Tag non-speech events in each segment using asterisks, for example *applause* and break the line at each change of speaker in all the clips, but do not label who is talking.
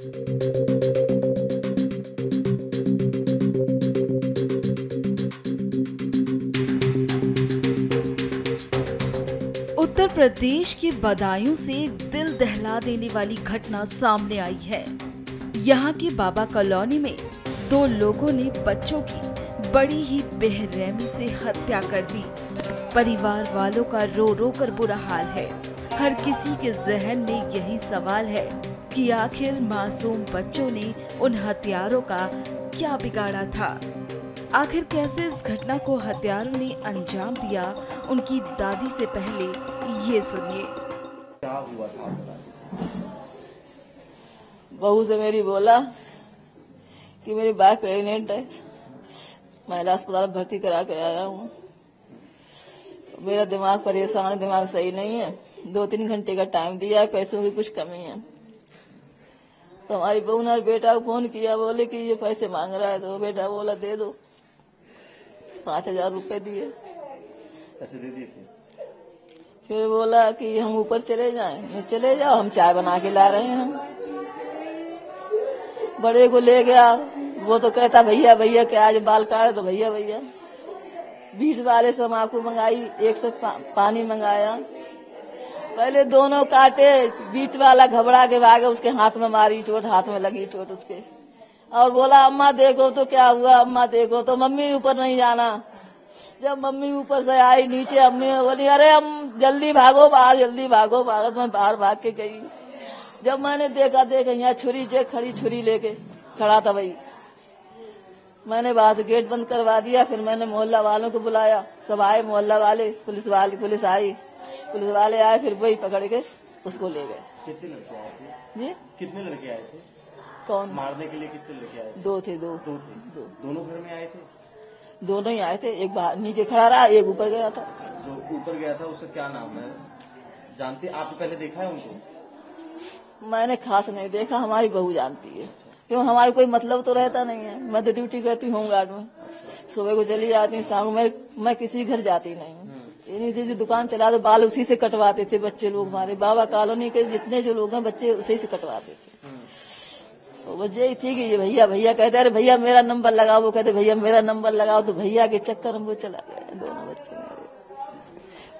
उत्तर प्रदेश के बदायूं से दिल दहला देने वाली घटना सामने आई है। यहाँ की बाबा कॉलोनी में दो लोगों ने बच्चों की बड़ी ही बेहरहमी से हत्या कर दी। परिवार वालों का रो रो कर बुरा हाल है। हर किसी के जहन में यही सवाल है कि आखिर मासूम बच्चों ने उन हथियारों का क्या बिगाड़ा था? आखिर कैसे इस घटना को हथियारों ने अंजाम दिया? उनकी दादी से पहले ये सुनिए।
क्या हुआ था?
बहू से मेरी बोला कि मेरी बात प्रेग्नेंट है। महिला अस्पताल भर्ती करा के आया हूँ। मेरा दिमाग परेशान है दिमाग सही नहीं है। दो तीन घंटे का टाइम दिया है पैसों की कुछ कमी है। तो हमारी बहू ने बेटा को फ़ोन किया बोले कि ये पैसे मांग रहा है तो बेटा बोला दे दो। पाँच हज़ार रुपए दिए। फिर बोला कि हम ऊपर चले जाएँ। चले जाओ हम चाय बना के ला रहे हैं। हम बड़े को ले गया। वो तो कहता भैया भैया क्या आज बाल काटे तो भैया भैया? बीस वाले से हम आपको मंगाई एक से पा, पानी मंगाया। पहले दोनों काटे, बीच वाला घबरा के भागे, उसके हाथ में मारी, चोट, हाथ में लगी चोट उसके। और बोला, अम्मा, देखो तो क्या हुआ, अम्मा, देखो तो मम्मी ऊपर नहीं जाना। जब मम्मी ऊपर से आई, नीचे अम्मी बोली, अरे, हम जल्दी भागो, बाहर, जल्दी भागो बाहर मैं बाहर भाग के गई। जब मैंने देखा देखा, यहाँ छुरी जे खड़ी, छुरी लेके खड़ा था भाई। मैंने बाहर से गेट बंद करवा दिया, फिर मैंने मोहल्ला वालों को बुलाया। सब आए, मोहल्ला वाले, पुलिस वाले, पुलिस आई। पुलिस वाले आए फिर वही पकड़ के उसको ले गए।
कितने लड़के आए थे?
जी?
कितने लड़के आए थे?
कौन?
मारने के लिए कितने लड़के आए थे?
दो थे दो।
दो थे।
दो।
दोनों घर में आए थे?
दोनों ही आए थे। एक बाहर नीचे खड़ा रहा एक ऊपर गया था।
जो ऊपर गया था उसका क्या नाम है? जानते आपने पहले देखा है उनको?
मैंने खास नहीं देखा हमारी बहू जानती है। क्यों? हमारे कोई मतलब तो रहता नहीं है। मैं तो ड्यूटी करती हूँ होमगार्ड में। सुबह को चली जाती हूँ शाम मैं मैं किसी घर जाती नहीं। हूँ इन्हीं से जो दुकान चला तो बाल उसी से कटवाते थे बच्चे लोग हमारे। बाबा कॉलोनी के जितने जो लोग हैं बच्चे उसी से कटवाते थे। तो वजह यही थी कि ये भैया भैया कहते अरे भैया मेरा नंबर लगाओ। वो कहते, भैया मेरा नंबर लगाओ। तो भैया के चक्कर में वो चला गया दोनों बच्चे मेरे।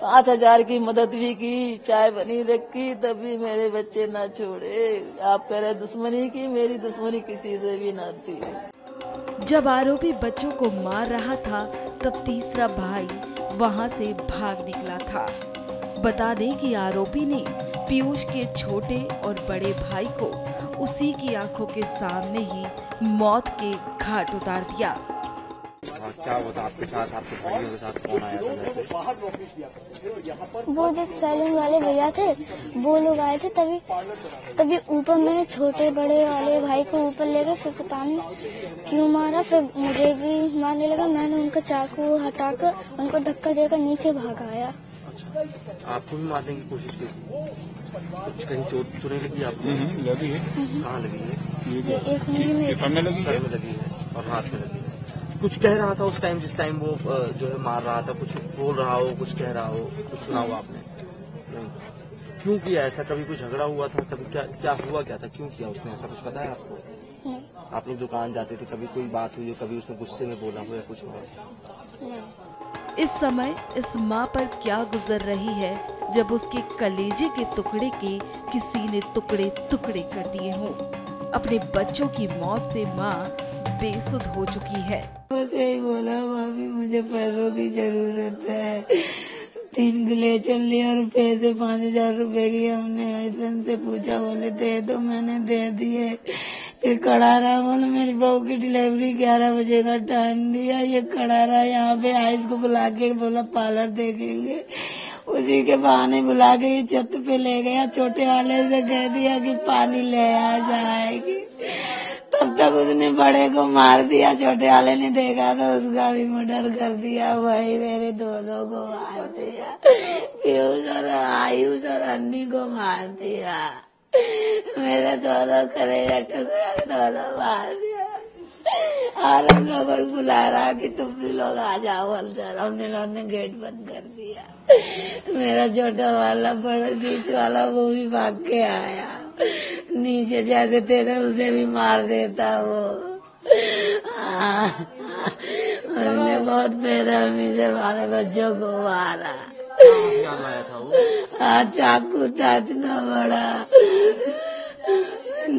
पाँच हज़ार की मदद भी की, चाय बनी रखी, तभी मेरे बच्चे ना छोड़े। आप कह रहे दुश्मनी की, मेरी दुश्मनी किसी से भी ना थी।
जब आरोपी बच्चों को मार रहा था तब तीसरा भाई वहाँ से भाग निकला था। बता दें कि आरोपी ने पीयूष के छोटे और बड़े भाई को उसी की आँखों के सामने ही मौत के घाट उतार दिया।
क्या हुआ था आपके साथ आपके भाइयों के साथ कौन आया था?
वो जो सैलून वाले भैया थे वो लोग आए थे तभी तभी ऊपर मैंने छोटे बड़े वाले भाई को ऊपर ले गए फिर पता नहीं क्यों मारा फिर मुझे भी मारने लगा मैंने उनका चाकू हटाकर उनको धक्का देकर नीचे भगाया
आपको भी मारने की कोशिश की थी? कुछ कहीं चोट तो नहीं लगी आपको?
लगी है।
कहाँ लगी है?
ये एक में
लगी है?
में लगी है और हाथ में लगी है। कुछ कह रहा था उस टाइम जिस टाइम वो जो है मार रहा था कुछ बोल रहा हो कुछ कह रहा हो कुछ सुना हो आपने? नहीं। क्यों किया ऐसा? कभी कोई झगड़ा हुआ था? कभी क्या क्या हुआ क्या था? क्यों किया उसने ऐसा कुछ पता है आपको?
नहीं
आप लोग दुकान जाते थे कभी कोई बात हुई हो कभी उसने गुस्से में बोला हो या कुछ हो?
नहीं
इस समय इस माँ पर क्या गुजर रही है जब उसके कलेजे के टुकड़े के किसी ने टुकड़े टुकड़े कर दिए हों? अपने बच्चों की मौत से माँ बेसुध हो चुकी है।
यही बोला, भाभी, मुझे पैसों की ज़रूरत है। तीन ग्लेचर लिया और पैसे पाँच हज़ार रूपए की हमने हस्बैंड से पूछा, बोले, दे दो, मैंने दे दिए। फिर खड़ा रहा बोले, मेरी बहू की डिलीवरी ग्यारह बजे का टाइम दिया। ये खड़ा रहा यहाँ पे आइस को बुला के बोला, पार्लर देखेंगे। उसी के बहाने बुला के छत पे ले गया। छोटे वाले से कह दिया कि पानी ले आ जाएगी। तब तक उसने बड़े को मार दिया। छोटे वाले ने देखा तो उसका भी मर्डर कर दिया। वही मेरे दोनों को मार दिया। पीयूष और आयुष और अन्नी को मार दिया। मेरे दोनों करेगा, टुकड़ा दोनों मार दिया।
आलम नगर बुला रहा कि तुम भी लोग आ जाओ अंदर। हमने उन्होंने गेट बंद कर दिया। मेरा छोटा वाला बड़ा बीच वाला वो भी भाग के आया। नीचे जाते थे तो उसे भी मार देता वो। उसने बहुत बेरहमी से हमारे बच्चों को मारा।
वो।
हाँ चाकू था इतना बड़ा।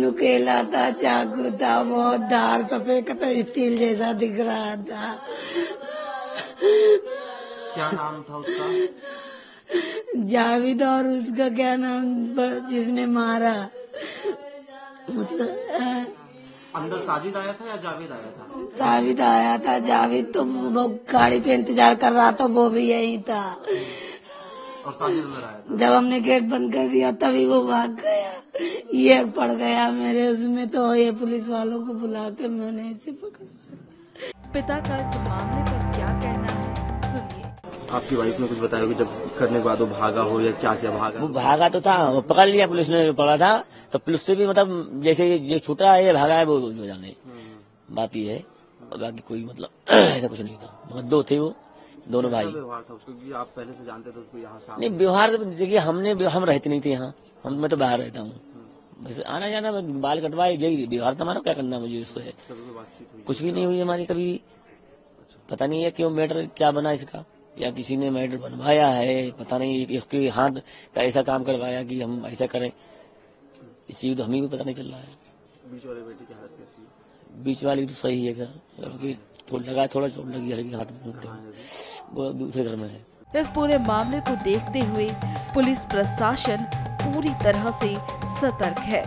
नुकेला था चाकू था बहुत धार सफ़ेद का स्टील जैसा दिख रहा था।
क्या नाम था उसका?
जावेद और उसका क्या नाम जिसने मारा?
अंदर साजिद आया था या जावेद आया था?
जावेद आया था। जावेद तो वो गाड़ी पे इंतज़ार कर रहा था वो भी यही था।
और साजिद अंदर आया
जब हमने गेट बंद कर दिया तभी वो भाग गया। ये पड़ गया मेरे उसमें तो ये पुलिस वालों को बुला के मैंने इसे पकड़ा।
पिता का इस मामले पर क्या कहना है? सुनिए।
आपकी वाइफ ने कुछ बताया कि जब करने के बाद वो भागा हो या क्या क्या भागा?
वो भागा तो था वो पकड़ लिया पुलिस ने जो पकड़ा था। तो पुलिस से भी मतलब जैसे ये छूटा है ये भागा है वो जो जाने। बात ये है बाकी कोई मतलब *clears throat* ऐसा कुछ नहीं था। मगर दो थे वो। दोनों भाई।
व्यवहार था उसको आप पहले से जानते थे उसको यहाँ
नहीं व्यवहार तो देखिए हमने हम रहते नहीं थे यहाँ। हम मैं तो बाहर रहता हूँ। वैसे आना जाना बाल कटवाए यही व्यवहार था हमारा क्या करना मुझे उससे?
हुई।
कुछ भी नहीं हुई हमारी कभी। पता नहीं है क्यों मैटर क्या बना इसका या किसी ने मैटर बनवाया है पता नहीं हाथ का ऐसा काम करवाया कि हम ऐसा करें। इस चीज़ तो हमें भी पता नहीं चल रहा है।
बीच वाले बेटी की हालत कैसी?
बीच वाली तो सही है क्योंकि थोड़ा लगा थोड़ा चोट लगी है हाथ में
है?
दूसरे घर में है।
इस पूरे मामले को देखते हुए पुलिस प्रशासन पूरी तरह से सतर्क है।